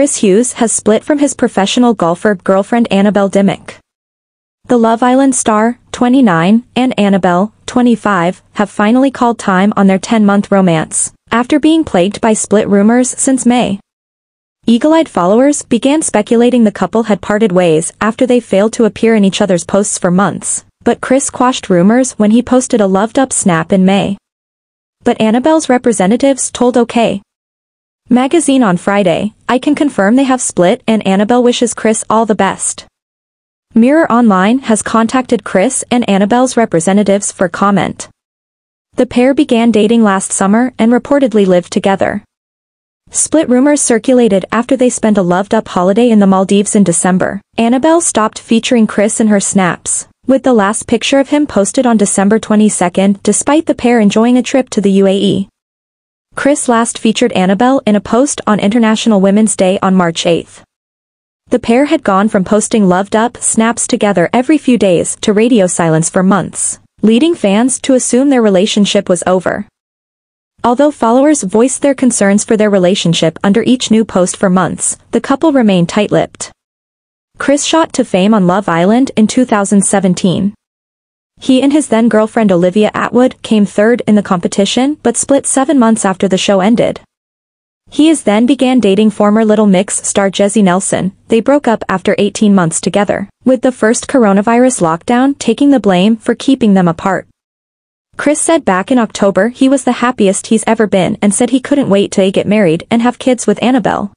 Chris Hughes has split from his professional golfer girlfriend Annabel Dimmock. The Love Island star, 29, and Annabel, 25, have finally called time on their 10-month romance, after being plagued by split rumors since May. Eagle-eyed followers began speculating the couple had parted ways after they failed to appear in each other's posts for months, but Chris quashed rumors when he posted a loved-up snap in May. But Annabel's representatives told OK. Magazine on Friday, I can confirm they have split and Annabel wishes Chris all the best. Mirror Online has contacted Chris and Annabel's representatives for comment. The pair began dating last summer and reportedly lived together. Split rumors circulated after they spent a loved-up holiday in the Maldives in December. Annabel stopped featuring Chris in her snaps, with the last picture of him posted on December 22 despite the pair enjoying a trip to the UAE. Chris last featured Annabel in a post on International Women's Day on March 8. The pair had gone from posting loved-up snaps together every few days to radio silence for months, leading fans to assume their relationship was over. Although followers voiced their concerns for their relationship under each new post for months, the couple remained tight-lipped. Chris shot to fame on Love Island in 2017. He and his then-girlfriend Olivia Attwood came third in the competition but split seven months after the show ended. He is then began dating former Little Mix star Jesy Nelson, they broke up after 18 months together, with the first coronavirus lockdown taking the blame for keeping them apart. Chris said back in October he was the happiest he's ever been and said he couldn't wait to get married and have kids with Annabel.